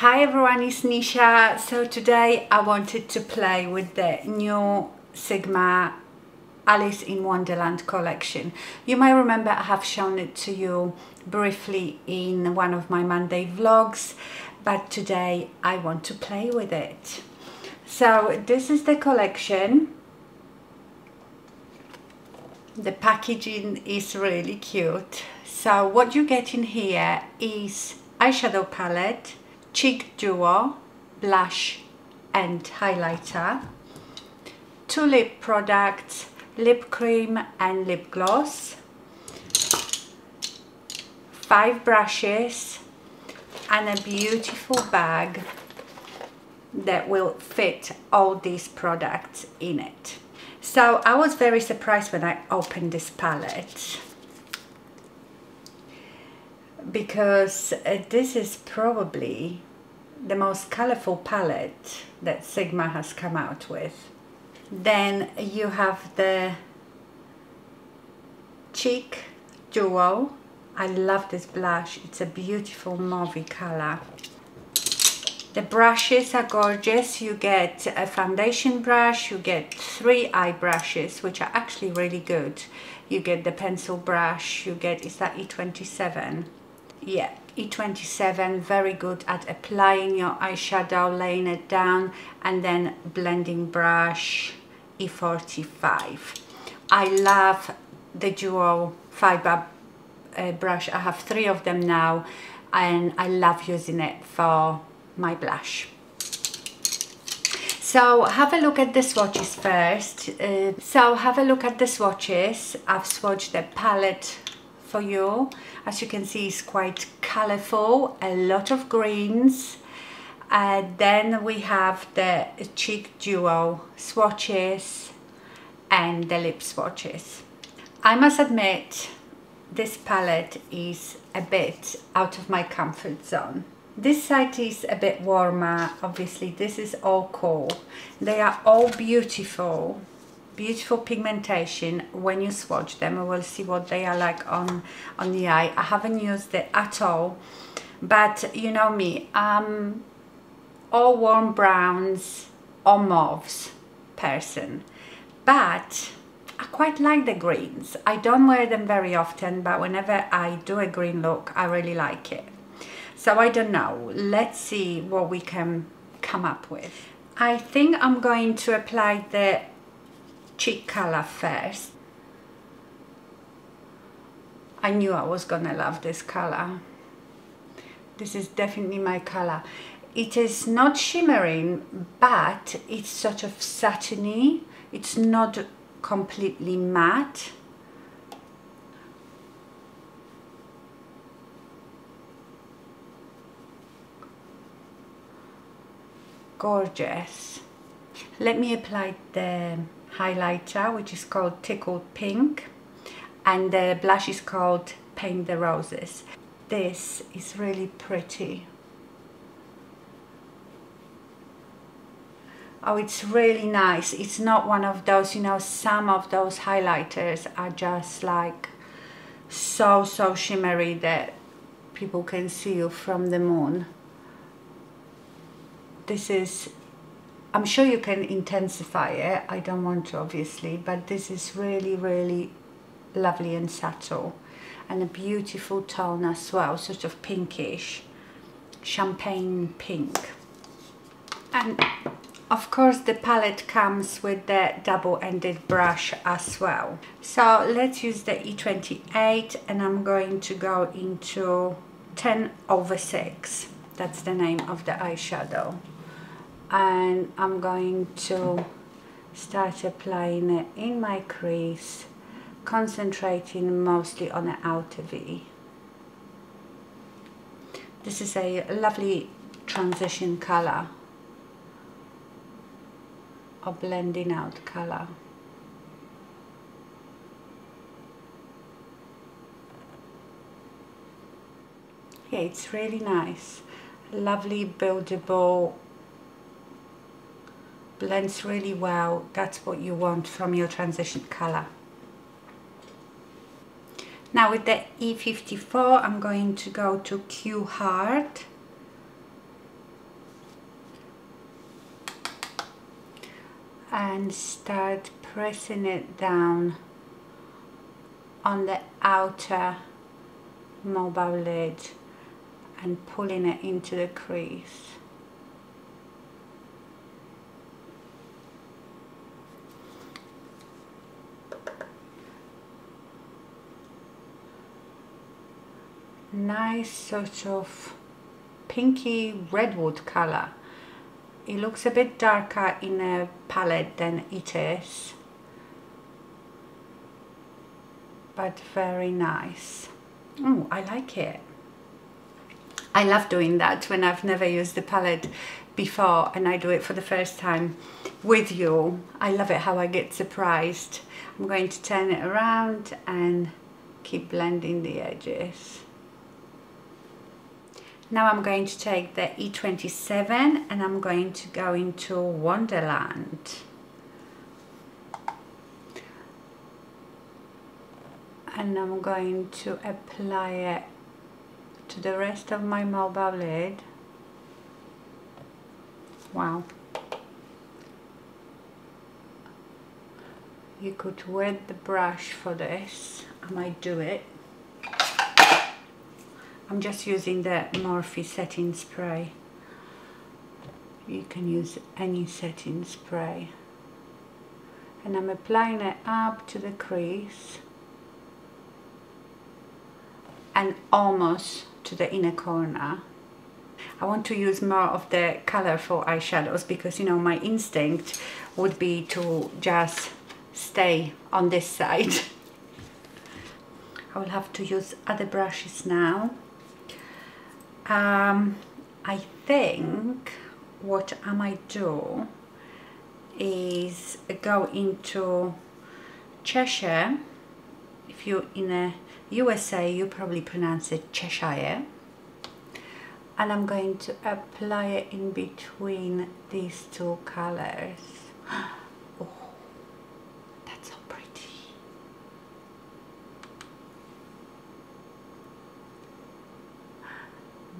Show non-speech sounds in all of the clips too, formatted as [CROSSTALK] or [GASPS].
Hi everyone, it's Nisha. So today I wanted to play with the new Sigma Alice in Wonderland collection. You might remember I have shown it to you briefly in one of my Monday vlogs, but today I want to play with it. So this is the collection. The packaging is really cute. So what you get in here is eyeshadow palette, cheek duo, blush and highlighter, two lip products, lip cream and lip gloss, five brushes and a beautiful bag that will fit all these products in it. So I was very surprised when I opened this palette because uh, this is probably the most colorful palette that Sigma has come out with. Then you have the Cheek Duo. I love this blush. It's a beautiful mauve color. The brushes are gorgeous. You get a foundation brush, you get three eye brushes, which are actually really good. You get the pencil brush, you get, is that E27? Yeah, E27, very good at applying your eyeshadow, laying it down, and then blending brush, E45. I love the Duo Fiber uh, brush. I have three of them now, and I love using it for my blush. So have a look at the swatches first. Uh, so have a look at the swatches. I've swatched the palette for you. As you can see, it's quite colorful, a lot of greens. Uh, then we have the cheek duo swatches and the lip swatches. I must admit, this palette is a bit out of my comfort zone. This side is a bit warmer, obviously this is all cool. They are all beautiful, beautiful pigmentation when you swatch them. We will see what they are like on, on the eye. I haven't used it at all, but you know me, I'm all warm browns or mauves person. But I quite like the greens. I don't wear them very often, but whenever I do a green look, I really like it. So I don't know. Let's see what we can come up with. I think I'm going to apply the cheek color first. I knew I was gonna love this color. This is definitely my color. It is not shimmering, but it's sort of satiny. It's not completely matte gorgeous. Let me apply the highlighter which is called Tickled Pink and the blush is called Paint the Roses. This is really pretty. Oh, it's really nice. It's not one of those, you know, some of those highlighters are just like so, so shimmery that people can see you from the moon this is I'm sure you can intensify it. I don't want to obviously but this is really really lovely and subtle and a beautiful tone as well sort of pinkish champagne pink. And of course the palette comes with the double-ended brush as well. So let's use the E28 and I'm going to go into 10 over 6 that's the name of the eyeshadow and I'm going to start applying it in my crease concentrating mostly on the outer V. This is a lovely transition color or blending out color. Yeah, it's really nice. Lovely buildable blends really well. That's what you want from your transition colour. Now with the E54 I'm going to go to Q Hard. And start pressing it down on the outer mobile lid and pulling it into the crease. Nice sort of pinky redwood color. It looks a bit darker in a palette than it is. But very nice. Oh, I like it. I love doing that when I've never used the palette before and I do it for the first time with you. I love it how I get surprised. I'm going to turn it around and keep blending the edges. Now I'm going to take the E27 and I'm going to go into Wonderland. And I'm going to apply it to the rest of my mobile lid. Wow. You could wet the brush for this. I might do it. I'm just using the Morphe setting spray. You can use any setting spray. And I'm applying it up to the crease and almost to the inner corner. I want to use more of the colorful eyeshadows because you know my instinct would be to just stay on this side. [LAUGHS] I will have to use other brushes now. Um, I think what I might do is go into Cheshire. If you're in the USA, you probably pronounce it Cheshire. And I'm going to apply it in between these two colors. [GASPS]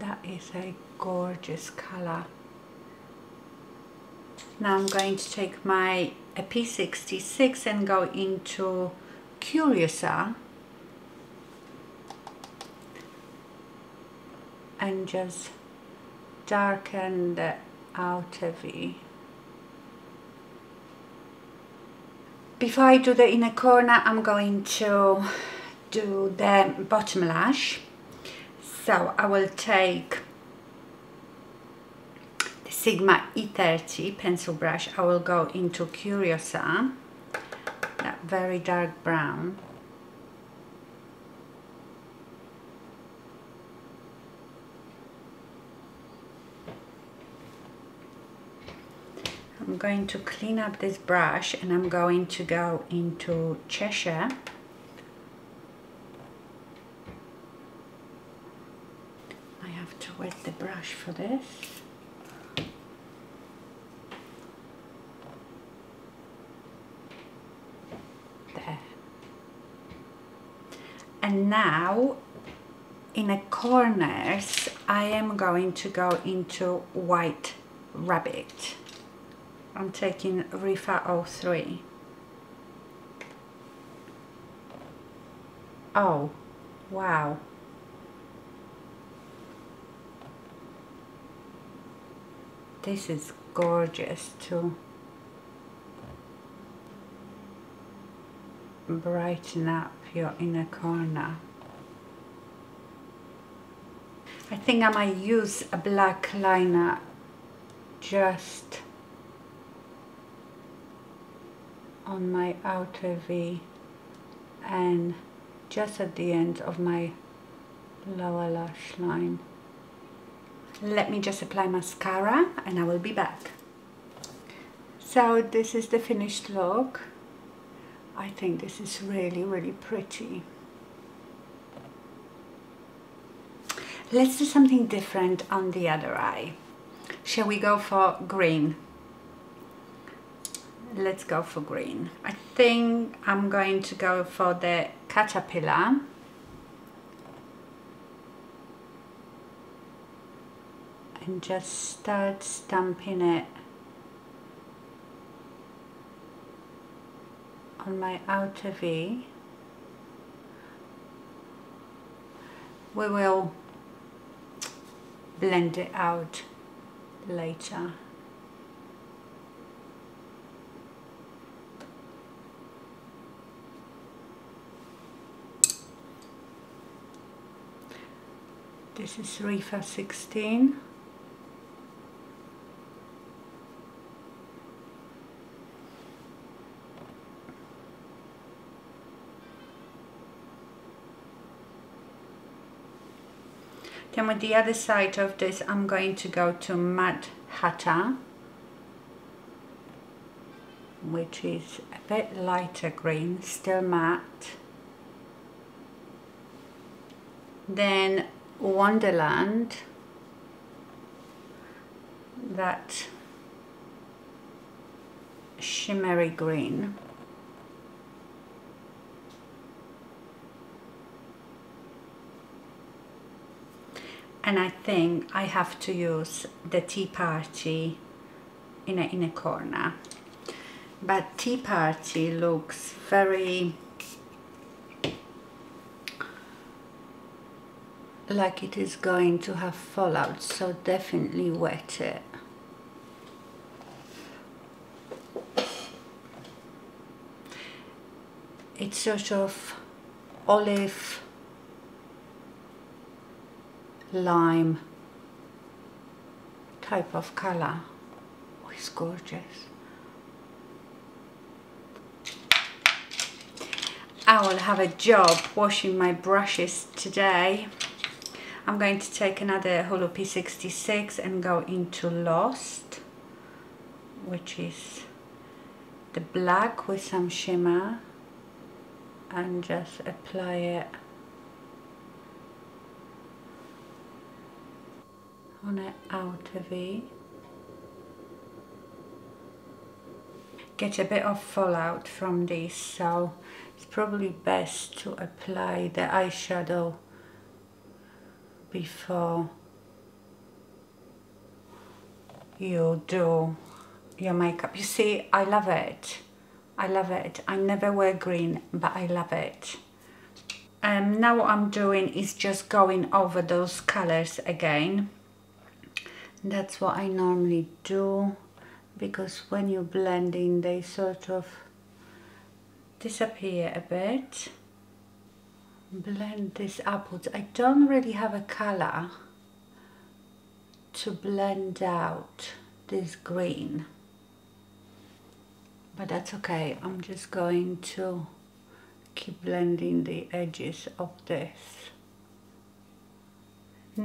that is a gorgeous color now I'm going to take my P66 and go into Curiosa and just darken the outer V. Before I do the inner corner, I'm going to do the bottom lash. So I will take the Sigma E30 pencil brush. I will go into Curiosa, that very dark brown. I'm going to clean up this brush and I'm going to go into Cheshire wet the brush for this. There. And now in the corners I am going to go into white rabbit. I'm taking Rephr 03. Oh, wow. This is gorgeous to brighten up your inner corner. I think I might use a black liner just on my outer V and just at the end of my lower lash line let me just apply mascara and I will be back. So this is the finished look. I think this is really, really pretty. Let's do something different on the other eye. Shall we go for green? Let's go for green. I think I'm going to go for the caterpillar just start stamping it on my outer V. We will blend it out later. This is Rephr 16. Then with the other side of this, I'm going to go to Mad Hatter, which is a bit lighter green, still matte. Then Wonderland, that shimmery green. And I think I have to use the Tea Party in a, in a corner. But Tea Party looks very like it is going to have fallout so definitely wet it. It's sort of olive lime type of color. Oh, it's gorgeous. I will have a job washing my brushes today. I'm going to take another Hulu P66 and go into Lost, which is the black with some shimmer and just apply it on an outer V. Get a bit of fallout from this so it's probably best to apply the eyeshadow before you do your makeup. You see, I love it. I love it. I never wear green, but I love it. Um, now what I'm doing is just going over those colors again that's what I normally do because when you're blending they sort of disappear a bit. Blend this upwards. I don't really have a color to blend out this green but that's okay. I'm just going to keep blending the edges of this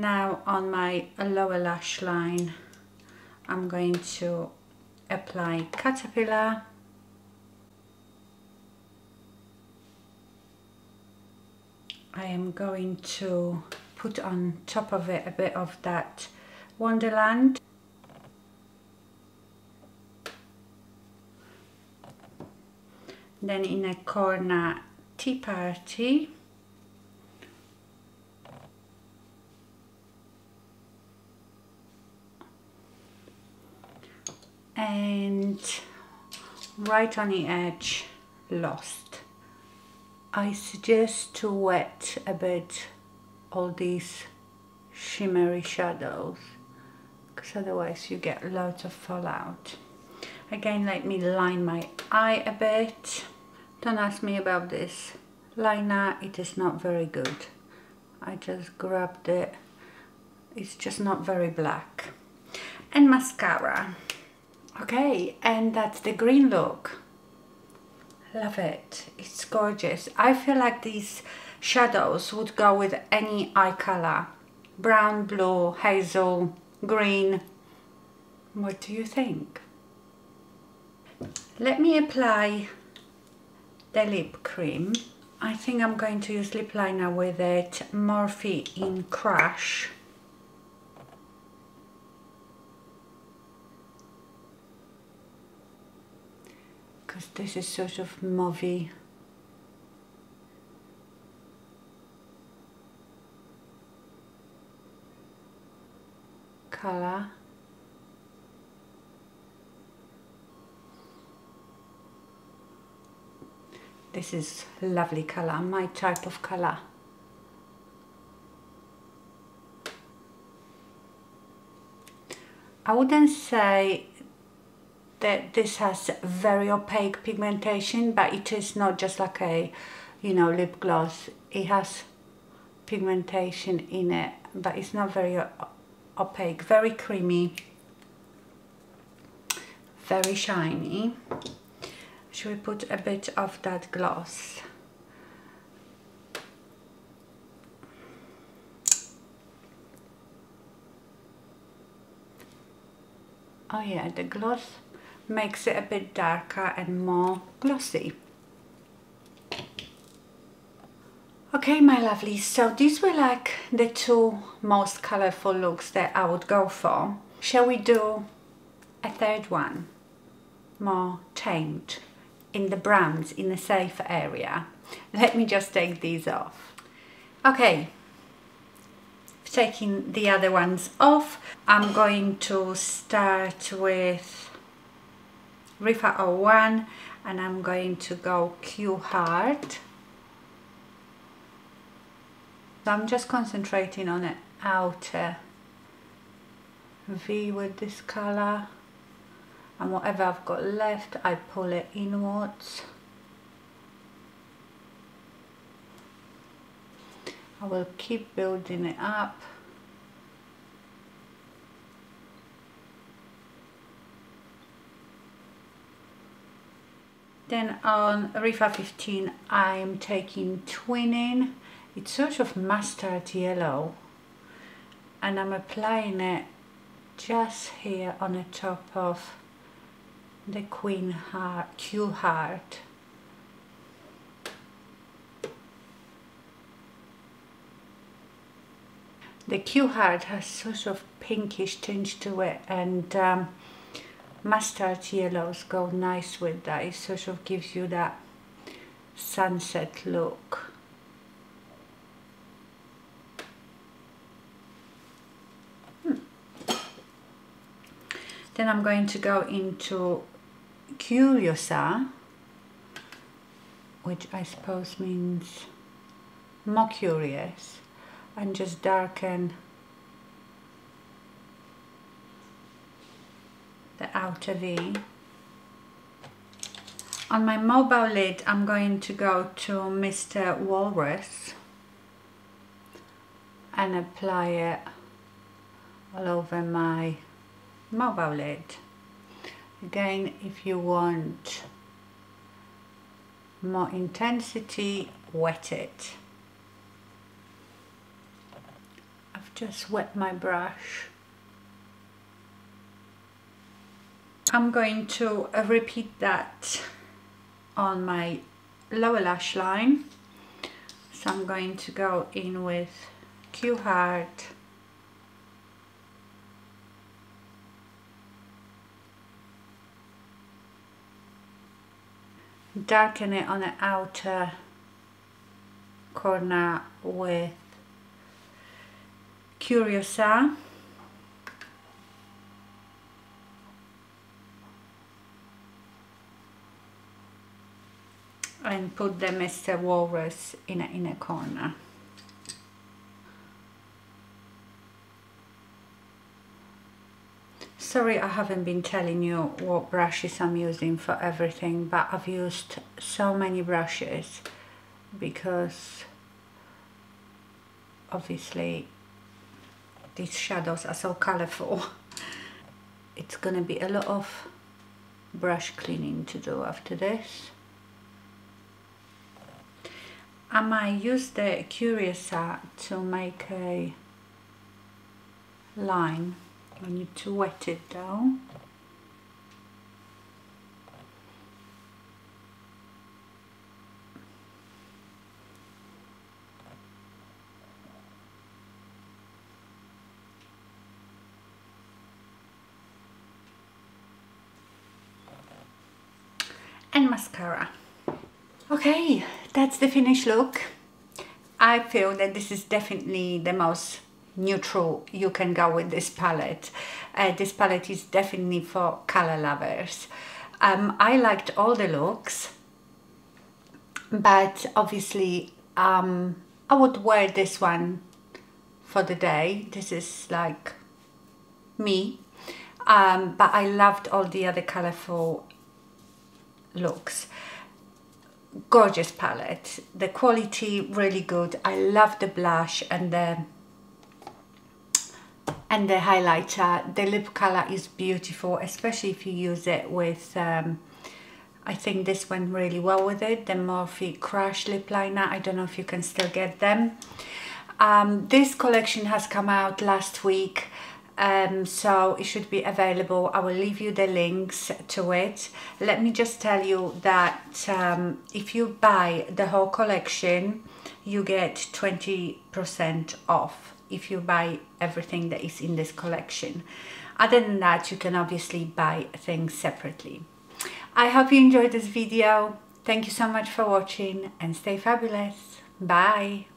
now on my lower lash line I'm going to apply Caterpillar. I am going to put on top of it a bit of that Wonderland. Then in a corner Tea Party and right on the edge lost. I suggest to wet a bit all these shimmery shadows because otherwise you get loads of fallout. Again let me line my eye a bit. Don't ask me about this. Liner it is not very good. I just grabbed it. It's just not very black. And mascara Okay, and that's the green look. Love it. It's gorgeous. I feel like these shadows would go with any eye color. Brown, blue, hazel, green. What do you think? Let me apply the lip cream. I think I'm going to use lip liner with it Morphe in Crush. Because this is sort of mauvey colour This is lovely colour, my type of colour. I wouldn't say that this has very opaque pigmentation, but it is not just like a, you know, lip gloss. It has pigmentation in it, but it's not very opaque, very creamy, very shiny. Should we put a bit of that gloss? Oh yeah, the gloss makes it a bit darker and more glossy. Okay, my lovely, so these were like the two most colorful looks that I would go for. Shall we do a third one? More tamed, in the browns, in the safe area. Let me just take these off. Okay, taking the other ones off, I'm going to start with Rephr 01 and I'm going to go Q Hard. So I'm just concentrating on the outer V with this colour and whatever I've got left I pull it inwards. I will keep building it up Then on Rephr 15 I'm taking twinning it's sort of mustard yellow and I'm applying it just here on the top of the queen heart, Q heart. The Q heart has sort of pinkish tinge to it and um, mustard yellows go nice with that. It sort of gives you that sunset look. Hmm. Then I'm going to go into Curiosa, which I suppose means more curious, and just darken the outer V. On my mobile lid, I'm going to go to Mr. Walrus and apply it all over my mobile lid again if you want more intensity wet it I've just wet my brush I'm going to uh, repeat that on my lower lash line. So I'm going to go in with Q Hard darken it on the outer corner with Curiosa put the Mr. Walrus in a, in a corner. Sorry I haven't been telling you what brushes I'm using for everything but I've used so many brushes because obviously these shadows are so colourful. [LAUGHS] It's gonna be a lot of brush cleaning to do after this. I might use the Curiosa to make a line I need to wet it down. and mascara. Okay, that's the finished look. I feel that this is definitely the most neutral you can go with this palette. Uh, this palette is definitely for color lovers. Um, I liked all the looks. but obviously um, I would wear this one for the day this is like me um, but I loved all the other colorful looks gorgeous palette. The quality really good. I love the blush and the and the highlighter. The lip color is beautiful especially if you use it with um, I think this went really well with it the Morphe Crush lip liner. I don't know if you can still get them. Um, this collection has come out last week um, so it should be available. I will leave you the links to it. Let me just tell you that um, if you buy the whole collection, you get 20% off if you buy everything that is in this collection. Other than that, you can obviously buy things separately. I hope you enjoyed this video. Thank you so much for watching and stay fabulous. Bye.